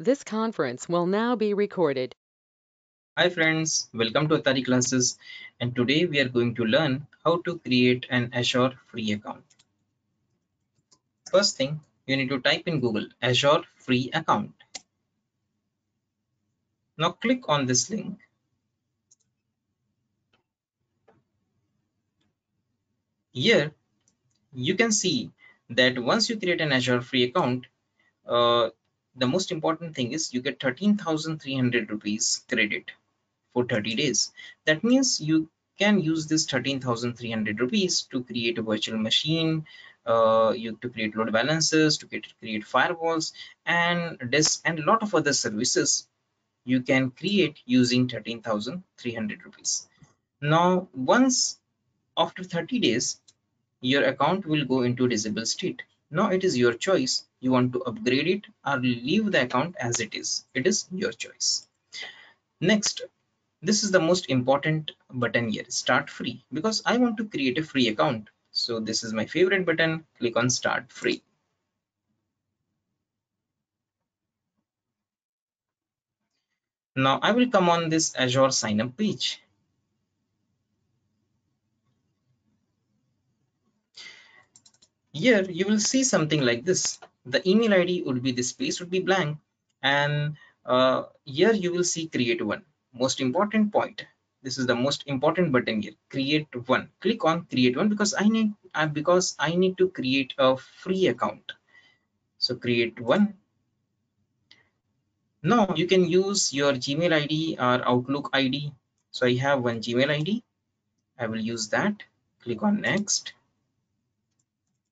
This conference will now be recorded. Hi friends, welcome to Attari classes and today we are going to learn how to create an Azure free account. First thing, you need to type in Google Azure free account. Now click on this link. Here you can see that once you create an Azure free account, uh, the most important thing is you get 13,300 rupees credit for 30 days. That means you can use this 13,300 rupees to create a virtual machine, uh, you to create load balancers, to get, create firewalls, and this and a lot of other services you can create using 13,300 rupees. Now, once after 30 days, your account will go into disable state. Now it is your choice. You want to upgrade it or leave the account as it is. It is your choice. Next, this is the most important button here start free because i want to create a free account so this is my favorite button click on start free now i will come on this azure sign up page here you will see something like this. The email id would be this space would be blank. And uh, here you will see create one. Most important point. This is the most important button here. Create one. Click on create one because i need uh, because i need to create a free account. So create one. Now you can use your gmail id or outlook id so i have one gmail id i will use that. Click on next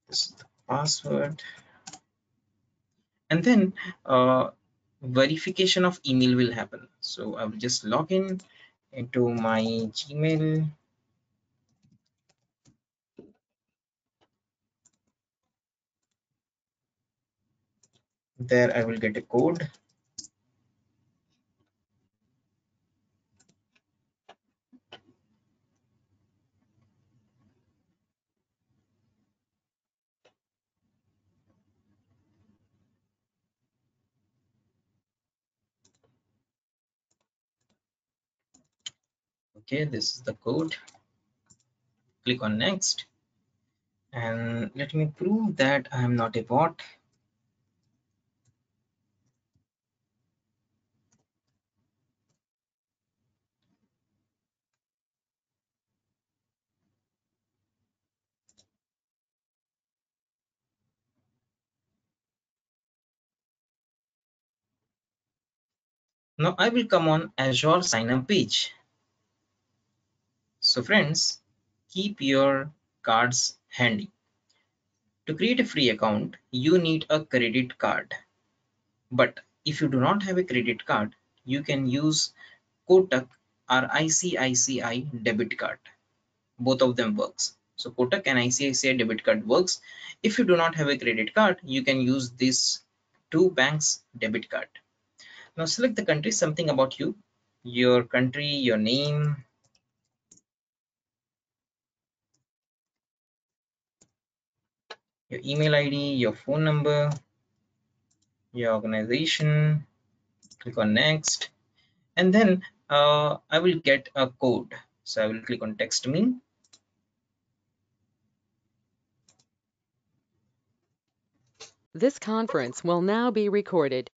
this is the password. And then uh, verification of email will happen. So i will just log in into my gmail. There i will get a code okay this is the code. Click on next. And let me prove that i am not a bot. Now i will come on azure sign up page so friends keep your cards handy. To create a free account you need a credit card. But if you do not have a credit card you can use kotak or icici debit card. Both of them works. So kotak and icici debit card works. If you do not have a credit card you can use these two banks debit card. Now select the country something about you your country your name your email id your phone number your organization click on next. And then uh, i will get a code. So i will click on text me. This conference will now be recorded.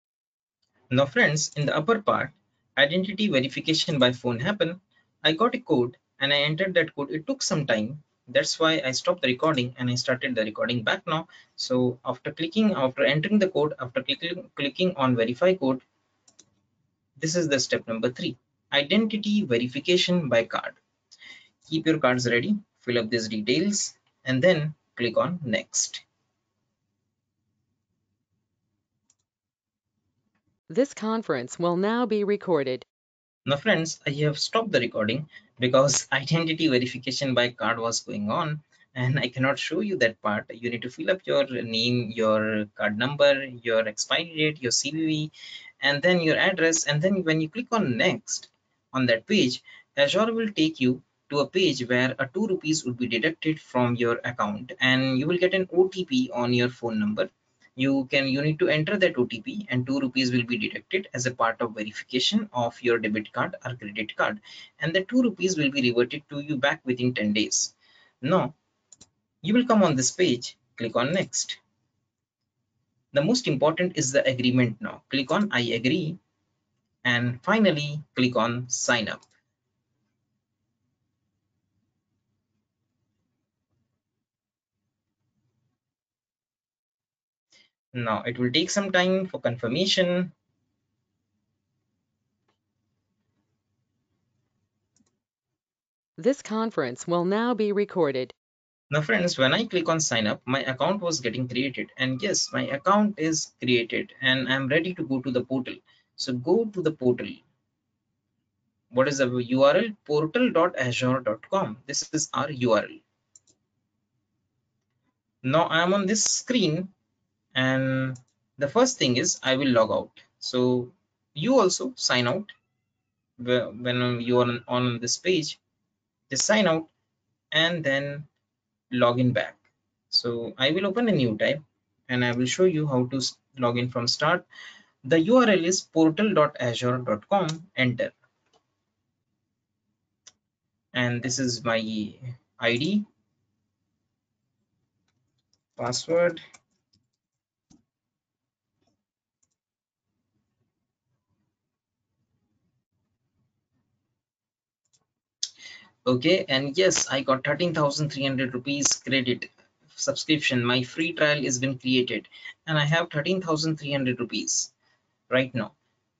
now friends in the upper part identity verification by phone happened. I got a code and i entered that code. It took some time that's why i stopped the recording and i started the recording back now. So after clicking after entering the code after clicking clicking on verify code this is the step number three. Identity verification by card. Keep your cards ready fill up these details and then click on next. This conference will now be recorded. Now friends, I have stopped the recording because identity verification by card was going on and I cannot show you that part. You need to fill up your name, your card number, your expiry date, your CVV, and then your address. And then when you click on next on that page, Azure will take you to a page where a 2 rupees would be deducted from your account and you will get an OTP on your phone number you can you need to enter that OTP and 2 rupees will be deducted as a part of verification of your debit card or credit card and the 2 rupees will be reverted to you back within 10 days. Now you will come on this page, click on next. The most important is the agreement now. Click on I agree and finally click on sign up. Now it will take some time for confirmation. This conference will now be recorded. Now friends, when I click on sign up, my account was getting created and yes, my account is created and I'm ready to go to the portal. So go to the portal. What is the URL? portal.azure.com. This is our URL. Now I'm on this screen and the first thing is I will log out. So you also sign out when you are on this page, just sign out and then log in back. So I will open a new tab and I will show you how to log in from start. The URL is portal.azure.com, enter. And this is my ID, password, okay and yes i got 13300 rupees credit subscription. My free trial has been created and i have 13300 rupees right now.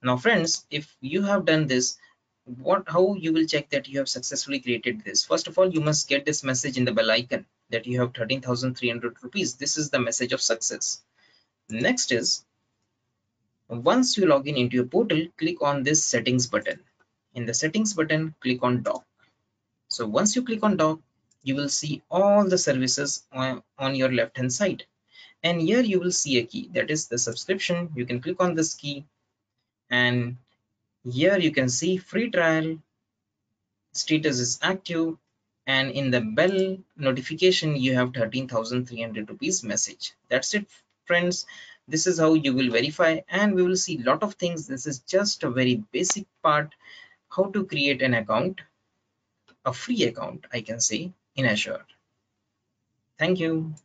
Now friends if you have done this what how you will check that you have successfully created this? First of all you must get this message in the bell icon that you have 13300 rupees. This is the message of success. Next is once you log in into your portal click on this settings button. In the settings button click on dock so once you click on dock, you will see all the services on, on your left hand side. And here you will see a key that is the subscription. You can click on this key and here you can see free trial status is active and in the bell notification you have 13,300 rupees message. That's it friends. This is how you will verify and we will see lot of things. This is just a very basic part how to create an account a free account, I can say, in Azure. Thank you.